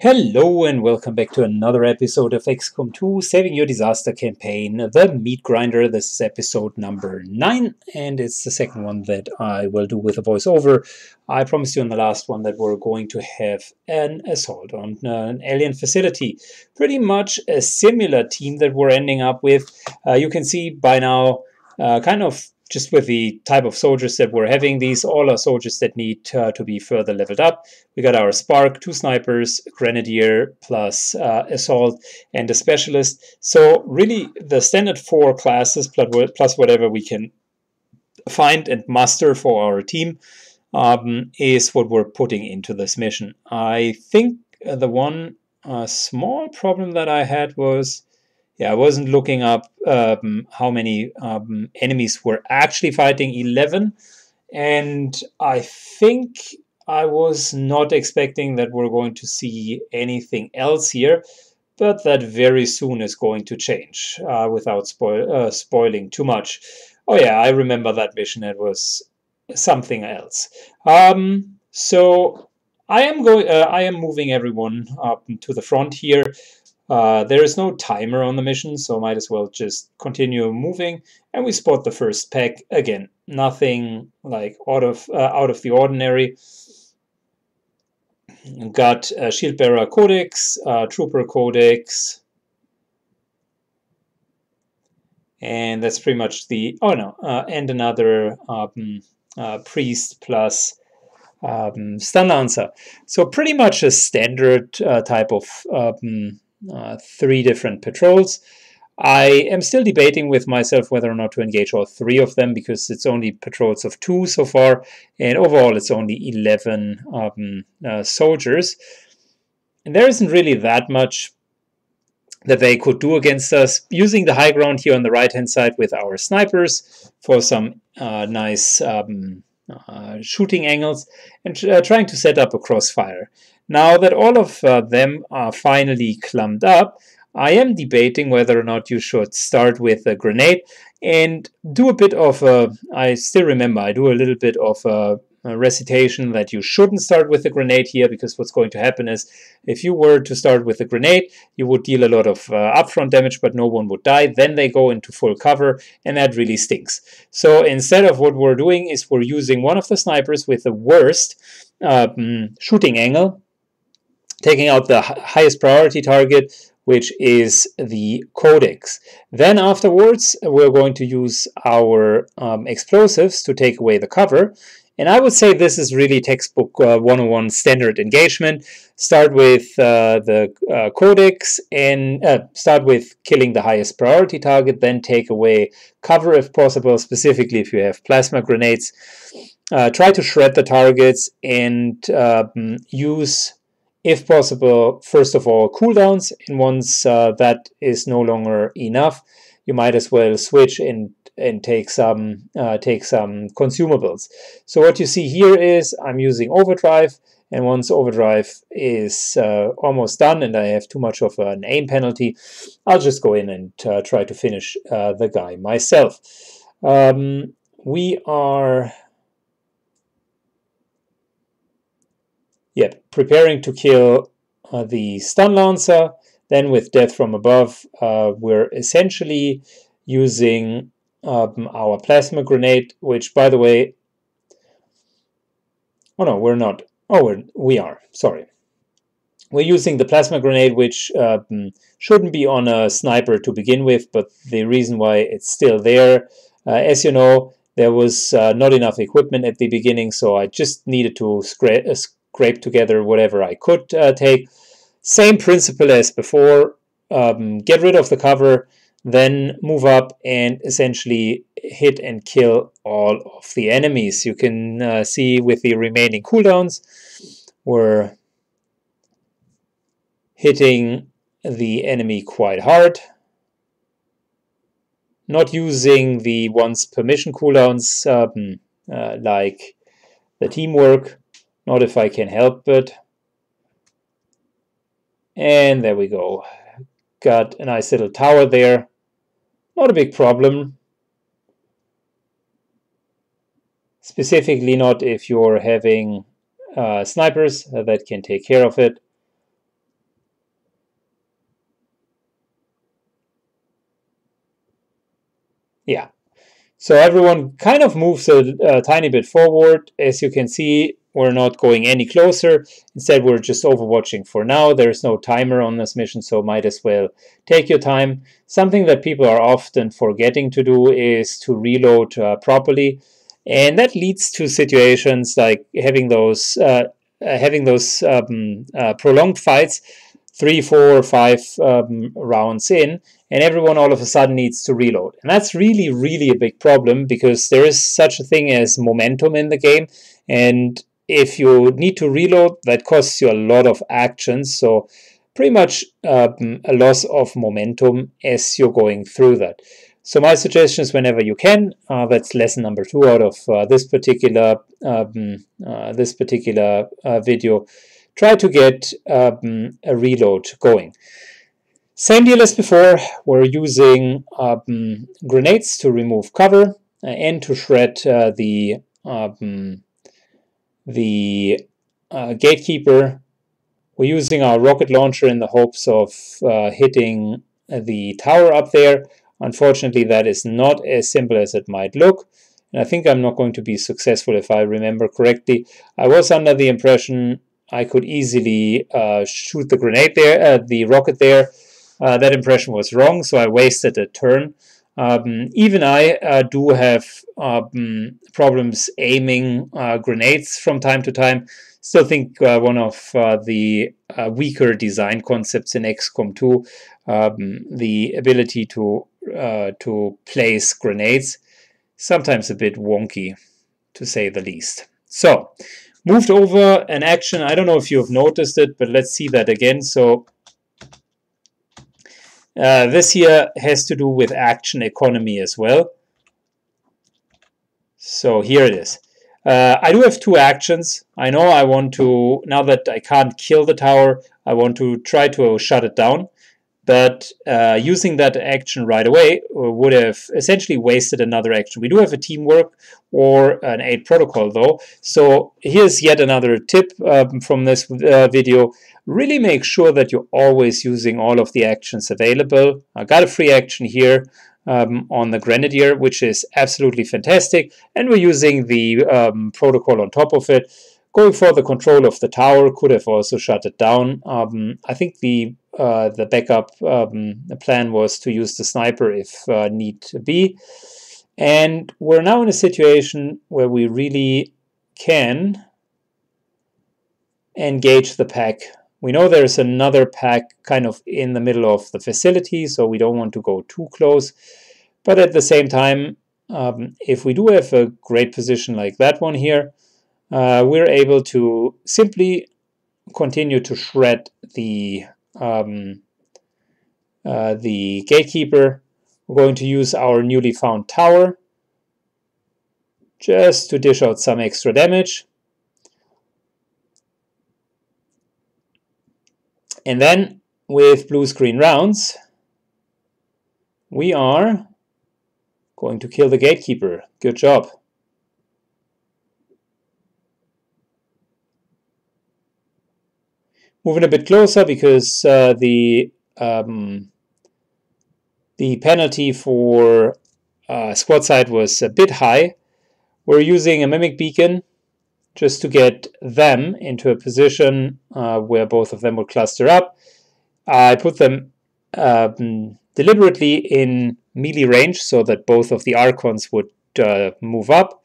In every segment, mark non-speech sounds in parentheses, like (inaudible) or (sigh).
Hello and welcome back to another episode of XCOM 2 Saving Your Disaster Campaign, The Meat Grinder. This is episode number 9 and it's the second one that I will do with a voiceover. I promised you in the last one that we're going to have an assault on uh, an alien facility. Pretty much a similar team that we're ending up with. Uh, you can see by now uh, kind of just with the type of soldiers that we're having, these all are soldiers that need uh, to be further leveled up. We got our Spark, two snipers, Grenadier, plus uh, Assault, and a Specialist. So really the standard four classes plus whatever we can find and muster for our team um, is what we're putting into this mission. I think the one uh, small problem that I had was yeah, I wasn't looking up um, how many um, enemies were actually fighting 11. And I think I was not expecting that we're going to see anything else here, but that very soon is going to change uh, without spoil uh, spoiling too much. Oh yeah, I remember that mission. It was something else. Um, so I am going. Uh, I am moving everyone up to the front here. Uh, there is no timer on the mission, so might as well just continue moving. And we spot the first pack again. Nothing like out of uh, out of the ordinary. Got a Shield Bearer Codex, uh, Trooper Codex, and that's pretty much the oh no, uh, and another um, uh, Priest plus um, Stun Lancer. So pretty much a standard uh, type of um, uh, three different patrols. I am still debating with myself whether or not to engage all three of them because it's only patrols of two so far, and overall it's only 11 um, uh, soldiers. And there isn't really that much that they could do against us. Using the high ground here on the right hand side with our snipers for some uh, nice um, uh, shooting angles and uh, trying to set up a crossfire. Now that all of uh, them are finally clumped up, I am debating whether or not you should start with a grenade and do a bit of a, I still remember, I do a little bit of a, a recitation that you shouldn't start with a grenade here because what's going to happen is if you were to start with a grenade, you would deal a lot of uh, upfront damage, but no one would die. Then they go into full cover, and that really stinks. So instead of what we're doing is we're using one of the snipers with the worst um, shooting angle taking out the highest priority target, which is the codex. Then afterwards, we're going to use our um, explosives to take away the cover. And I would say this is really textbook uh, 101 standard engagement. Start with uh, the uh, codex and uh, start with killing the highest priority target, then take away cover if possible, specifically if you have plasma grenades. Uh, try to shred the targets and um, use if possible, first of all, cooldowns. And once uh, that is no longer enough, you might as well switch and and take some uh, take some consumables. So what you see here is I'm using overdrive, and once overdrive is uh, almost done, and I have too much of an aim penalty, I'll just go in and uh, try to finish uh, the guy myself. Um, we are Yep, preparing to kill uh, the stun lancer. Then with death from above, uh, we're essentially using um, our plasma grenade, which, by the way, oh no, we're not. Oh, we're, we are. Sorry. We're using the plasma grenade, which um, shouldn't be on a sniper to begin with, but the reason why it's still there, uh, as you know, there was uh, not enough equipment at the beginning, so I just needed to scrape uh, scrape together whatever I could uh, take. Same principle as before, um, get rid of the cover, then move up and essentially hit and kill all of the enemies. You can uh, see with the remaining cooldowns, we're hitting the enemy quite hard. Not using the once permission cooldowns um, uh, like the teamwork, not if I can help it. And there we go. Got a nice little tower there. Not a big problem. Specifically not if you're having uh, snipers that can take care of it. Yeah. So everyone kind of moves a, a, tiny bit forward. As you can see, we're not going any closer. Instead, we're just overwatching for now. There's no timer on this mission, so might as well take your time. Something that people are often forgetting to do is to reload uh, properly. And that leads to situations like having those uh, uh having those um, uh, prolonged fights, three, four, five um, rounds in, and everyone all of a sudden needs to reload. And that's really, really a big problem because there is such a thing as momentum in the game. And if you need to reload, that costs you a lot of actions. So pretty much um, a loss of momentum as you're going through that. So my suggestion is whenever you can, uh, that's lesson number two out of uh, this particular um, uh, this particular uh, video. Try to get um, a reload going. Same deal as before. We're using um, grenades to remove cover uh, and to shred uh, the um, the uh, gatekeeper. We're using our rocket launcher in the hopes of uh, hitting the tower up there. Unfortunately, that is not as simple as it might look. And I think I'm not going to be successful if I remember correctly. I was under the impression I could easily uh, shoot the grenade there, uh, the rocket there. Uh, that impression was wrong, so I wasted a turn. Um, even I uh, do have um, problems aiming uh, grenades from time to time. Still think uh, one of uh, the uh, weaker design concepts in XCOM 2, um, the ability to uh, to place grenades, sometimes a bit wonky, to say the least. So, moved over an action. I don't know if you have noticed it, but let's see that again. So uh, this here has to do with action economy as well. So here it is. Uh, I do have two actions. I know I want to, now that I can't kill the tower, I want to try to shut it down. But uh, using that action right away would have essentially wasted another action. We do have a teamwork or an aid protocol though. So here's yet another tip um, from this uh, video really make sure that you're always using all of the actions available. I got a free action here um, on the Grenadier, which is absolutely fantastic. And we're using the um, protocol on top of it. Going for the control of the tower could have also shut it down. Um, I think the uh, the backup um, plan was to use the sniper if uh, need be. And we're now in a situation where we really can engage the pack we know there's another pack kind of in the middle of the facility, so we don't want to go too close. But at the same time, um, if we do have a great position like that one here, uh, we're able to simply continue to shred the um, uh, the gatekeeper. We're going to use our newly found tower just to dish out some extra damage. And then with blue screen rounds, we are going to kill the gatekeeper. Good job. Moving a bit closer because uh, the um, the penalty for uh, squadsight was a bit high. We're using a mimic beacon just to get them into a position uh, where both of them will cluster up. I put them um, deliberately in melee range so that both of the Archons would uh, move up.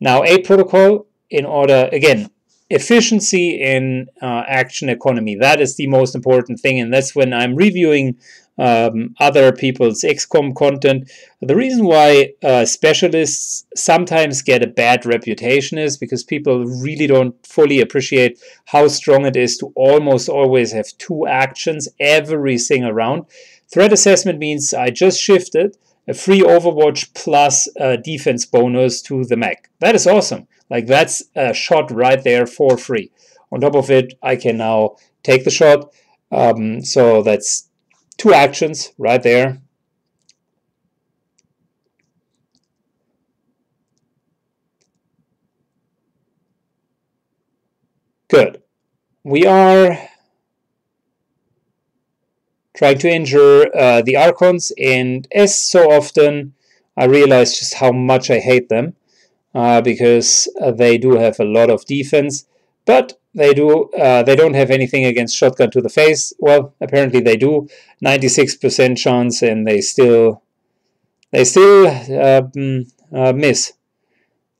Now, a protocol, in order, again, efficiency in uh, action economy. That is the most important thing, and that's when I'm reviewing um, other people's XCOM content. The reason why uh, specialists sometimes get a bad reputation is because people really don't fully appreciate how strong it is to almost always have two actions every single round. Threat assessment means I just shifted a free Overwatch plus a defense bonus to the mech. That is awesome. Like that's a shot right there for free. On top of it, I can now take the shot. Um, so that's two actions right there. Good. We are trying to injure uh, the Archons, and as so often, I realize just how much I hate them uh, because uh, they do have a lot of defense, but they do uh, they don't have anything against shotgun to the face. Well, apparently they do. 96% chance, and they still they still um, uh, miss.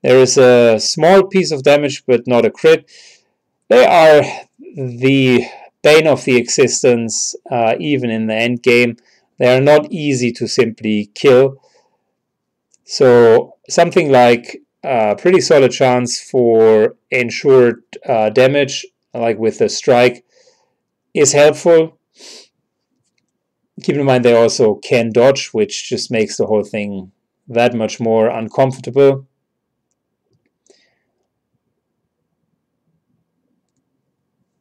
There is a small piece of damage, but not a crit. They are the bane of the existence, uh, even in the end game. They are not easy to simply kill. So something like a pretty solid chance for ensured uh, damage, like with the strike, is helpful. Keep in mind they also can dodge, which just makes the whole thing that much more uncomfortable.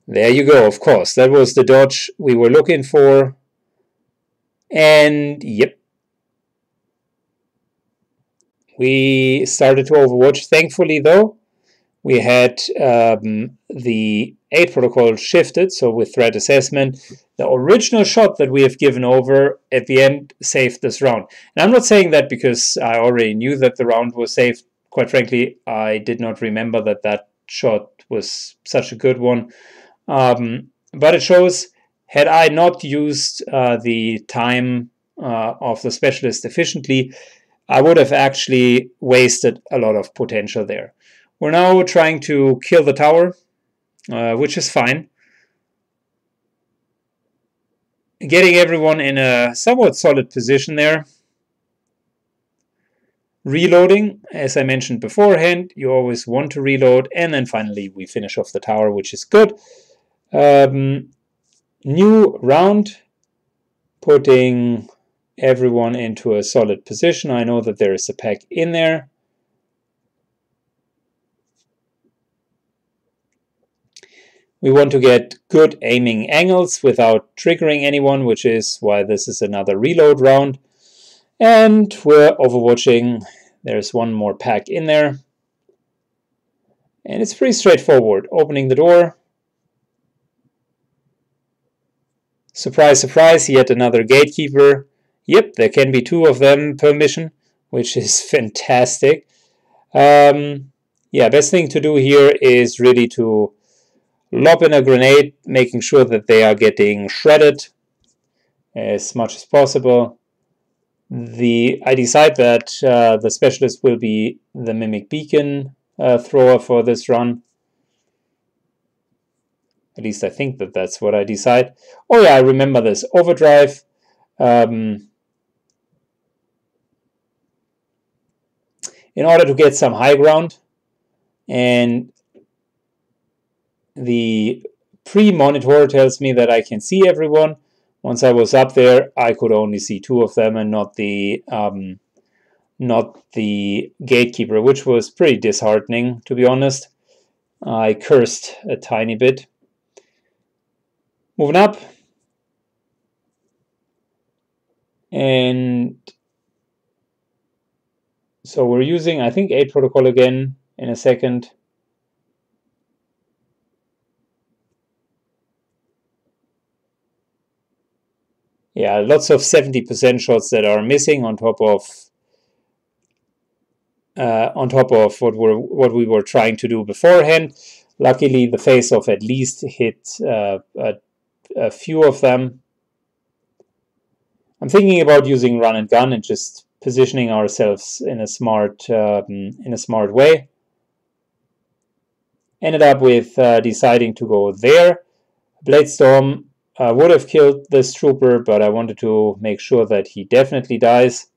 There you go, of course. That was the dodge we were looking for. And yep. We started to overwatch. Thankfully, though, we had um, the aid protocol shifted, so with threat assessment, the original shot that we have given over at the end saved this round. And I'm not saying that because I already knew that the round was saved. Quite frankly, I did not remember that that shot was such a good one. Um, but it shows, had I not used uh, the time uh, of the specialist efficiently, I would have actually wasted a lot of potential there. We're now trying to kill the tower, uh, which is fine. Getting everyone in a somewhat solid position there. Reloading, as I mentioned beforehand, you always want to reload. And then finally we finish off the tower, which is good. Um, new round, putting everyone into a solid position. I know that there is a pack in there. We want to get good aiming angles without triggering anyone, which is why this is another reload round. And we're overwatching. There's one more pack in there. And it's pretty straightforward. Opening the door, Surprise, surprise, yet another gatekeeper. Yep, there can be two of them per mission, which is (laughs) fantastic. Um, yeah, best thing to do here is really to lob in a grenade, making sure that they are getting shredded as much as possible. The I decide that uh, the specialist will be the mimic beacon uh, thrower for this run. At least I think that that's what I decide. Oh yeah, I remember this. Overdrive. Um, in order to get some high ground and the pre-monitor tells me that I can see everyone. Once I was up there, I could only see two of them and not the um, not the gatekeeper, which was pretty disheartening, to be honest. I cursed a tiny bit. Moving up. And so we're using, I think, aid protocol again in a second. Yeah, lots of 70% shots that are missing on top of uh, on top of what we what we were trying to do beforehand. Luckily, the face off at least hit uh, a few of them. I'm thinking about using run and gun and just positioning ourselves in a smart um, in a smart way. Ended up with uh, deciding to go there. Bladestorm uh, would have killed this trooper, but I wanted to make sure that he definitely dies.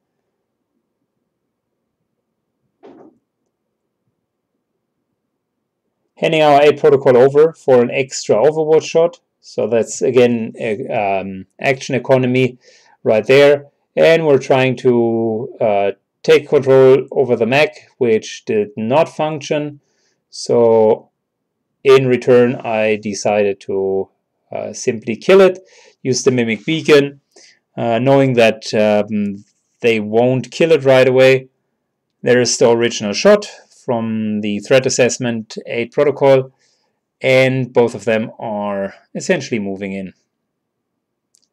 Handing our aid protocol over for an extra overwatch shot. So that's again um, action economy right there. And we're trying to uh, take control over the mech, which did not function. So in return, I decided to uh, simply kill it, use the Mimic Beacon, uh, knowing that um, they won't kill it right away. There is the original shot from the threat assessment aid protocol and both of them are essentially moving in.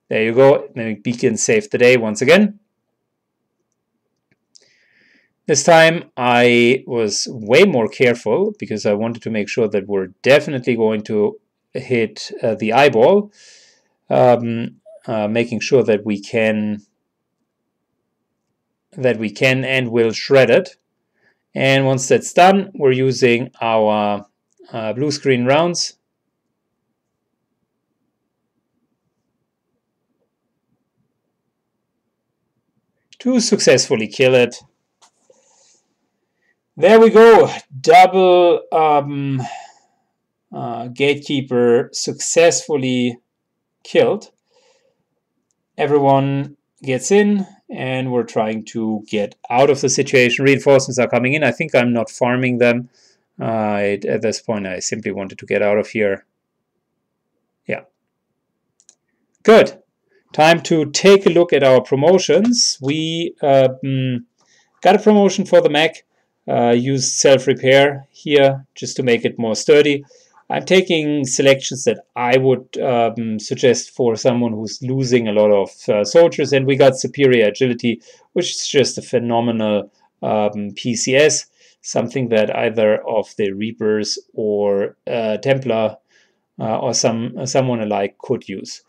There you go. Mimic Beacon saved the day once again. This time I was way more careful because I wanted to make sure that we're definitely going to hit uh, the eyeball, um, uh, making sure that we can that we can and will shred it. And once that's done, we're using our uh, blue screen rounds to successfully kill it. There we go, double um, uh, gatekeeper successfully killed. Everyone gets in and we're trying to get out of the situation. Reinforcements are coming in. I think I'm not farming them. Uh, at this point, I simply wanted to get out of here. Yeah. Good. Time to take a look at our promotions. We um, got a promotion for the Mac, Uh, used self-repair here just to make it more sturdy. I'm taking selections that I would um, suggest for someone who's losing a lot of uh, soldiers, and we got superior agility, which is just a phenomenal um, PCS, something that either of the Reapers or uh, Templar uh, or some someone alike could use.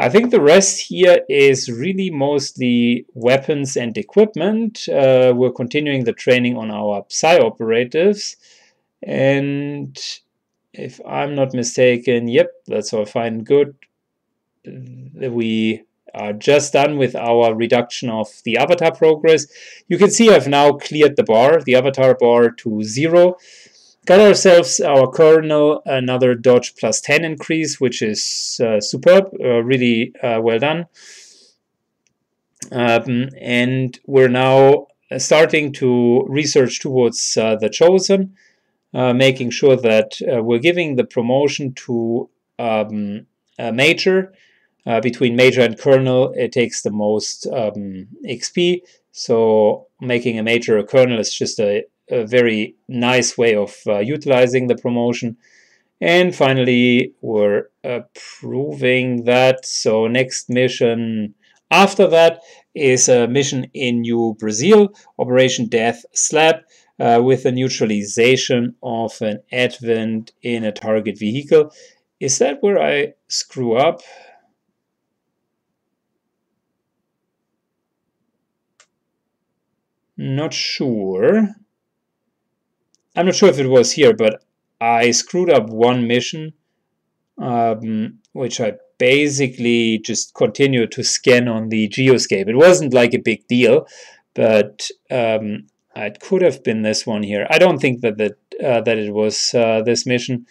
I think the rest here is really mostly weapons and equipment. Uh, we're continuing the training on our Psi operatives. And if I'm not mistaken, yep, that's all fine good. We are just done with our reduction of the avatar progress. You can see I've now cleared the bar, the avatar bar to zero. Got ourselves our colonel another dodge plus 10 increase, which is uh, superb, uh, really uh, well done. Um, and we're now starting to research towards uh, the chosen, uh, making sure that uh, we're giving the promotion to um, a major. between major and colonel, it takes the most um, XP. So making a major a colonel is just a a very nice way of uh, utilizing the promotion. And finally, we're approving that. So next mission after that is a mission in New Brazil, Operation Death Slap, uh, with the neutralization of an advent in a target vehicle. Is that where I screw up? Not sure. I'm not sure if it was here, but I screwed up one mission, um, which I basically just continued to scan on the geoscape. It wasn't like a big deal, but um, it could have been this one here. I don't think that that, uh, that it was uh, this mission.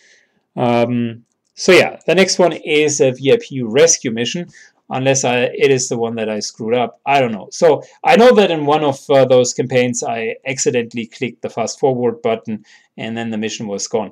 Um, so yeah, the next one is a VIP rescue mission unless I, it is the one that I screwed up. I don't know. So I know that in one of uh, those campaigns I accidentally clicked the fast forward button and then the mission was gone.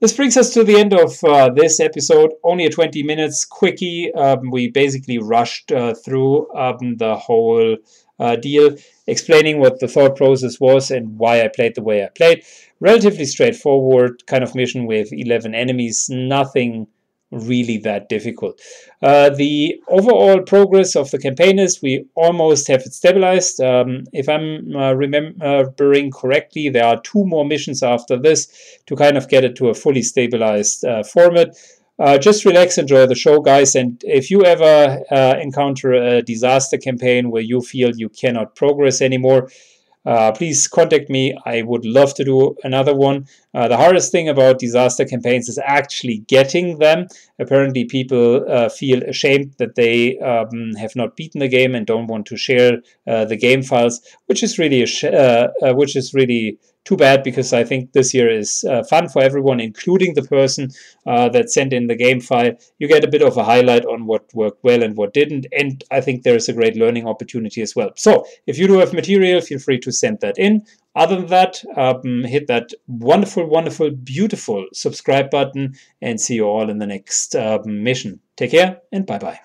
This brings us to the end of uh, this episode. Only a 20 minutes quickie. Um, we basically rushed uh, through um, the whole uh, deal, explaining what the thought process was and why I played the way I played. Relatively straightforward kind of mission with 11 enemies. Nothing really that difficult. Uh, the overall progress of the campaign is we almost have it stabilized. Um, if I'm uh, remembering correctly, there are two more missions after this to kind of get it to a fully stabilized uh, format. Uh, just relax, enjoy the show, guys. And if you ever uh, encounter a disaster campaign where you feel you cannot progress anymore, uh, please contact me. I would love to do another one. Uh, the hardest thing about disaster campaigns is actually getting them. Apparently, people uh, feel ashamed that they um, have not beaten the game and don't want to share uh, the game files, which is really uh, uh, which is really too bad because I think this year is uh, fun for everyone, including the person uh, that sent in the game file. You get a bit of a highlight on what worked well and what didn't, and I think there's a great learning opportunity as well. So if you do have material, feel free to send that in. Other than that, um, hit that wonderful, wonderful, beautiful subscribe button and see you all in the next um, mission. Take care and bye bye.